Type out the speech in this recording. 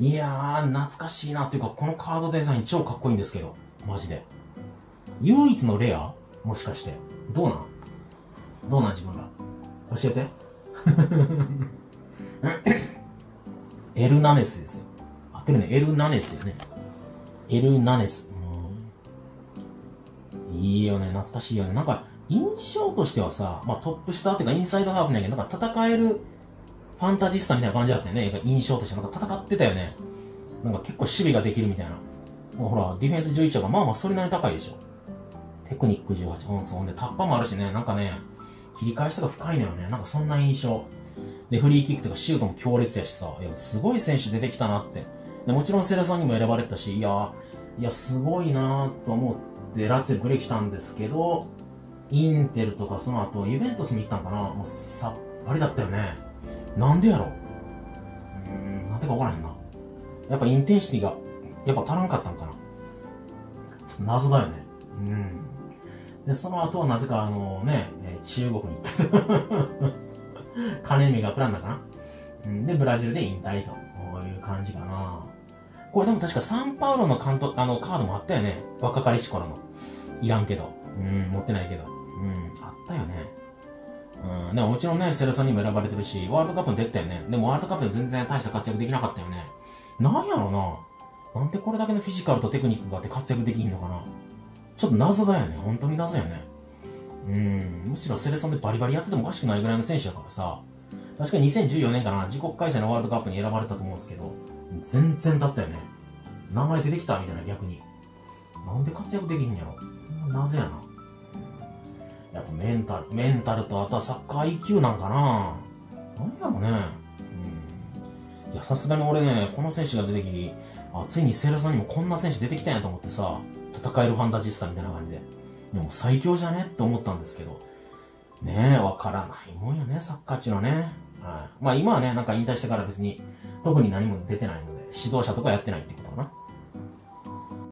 いやー、懐かしいなっていうか、このカードデザイン超かっこいいんですけど。マジで。唯一のレア？もしかして。どうなん？どうなん自分ら。教えて。エルナネスですよ。合ってるね。エルナネスよね。エルナネス。いいよね。懐かしいよね。なんか、印象としてはさ、まあトップ下っていうかインサイドハーフなんやけど、なんか戦えるファンタジスタみたいな感じだったよね。印象としてなんか戦ってたよね。なんか結構守備ができるみたいな。ほら、ディフェンス11がまあまあそれなりに高いでしょ。テクニック18。うん、そう。で、タッパもあるしね、なんかね、切り返しとか深いのよね。なんかそんな印象。で、フリーキックとかシュートも強烈やしさ、いや、すごい選手出てきたなって。で、もちろんセレさんにも選ばれたし、いや、いや、すごいなと思ってラツェブレーキしたんですけど、インテルとかその後、ユベントスに行ったんかなもうさっぱりだったよね。なんでやろ？うーん、なんてかわからへんな。やっぱインテンシティが、やっぱ足らんかったんかな。ちょっと謎だよね。うん。で、その後はなぜかあのね、中国に行った。金目がプランだかな。うん、で、ブラジルで引退という感じかな。これでも確かサンパウロの監督、あの、カードもあったよね。若かりし頃の。いらんけど。うん、持ってないけど。うん、あったよね。うん、でももちろんね、セレソンにも選ばれてるし、ワールドカップに出たよね。でもワールドカップで全然大した活躍できなかったよね。なんやろな。なんでこれだけのフィジカルとテクニックがあって活躍できんのかな。ちょっと謎だよね。本当に謎よね。うん、むしろセレソンでバリバリやっててもおかしくないぐらいの選手だからさ、確かに2014年かな、自国開催のワールドカップに選ばれたと思うんですけど、全然だったよね。名前出てきたみたいな逆に。なんで活躍できんやろなぜやな。やっぱメンタル、メンタルとあとはサッカー IQ なんかななんやろね。うん。いや、さすがに俺ね、この選手が出てき、あ、ついにセレソンにもこんな選手出てきたんやと思ってさ、戦えるファンタジスタみたいな感じで。でも最強じゃねって思ったんですけど。ねえ、わからないもんよね、サッカーっちのね。はい。まあ今はね、なんか引退してから別に、特に何も出てないので、指導者とかやってないって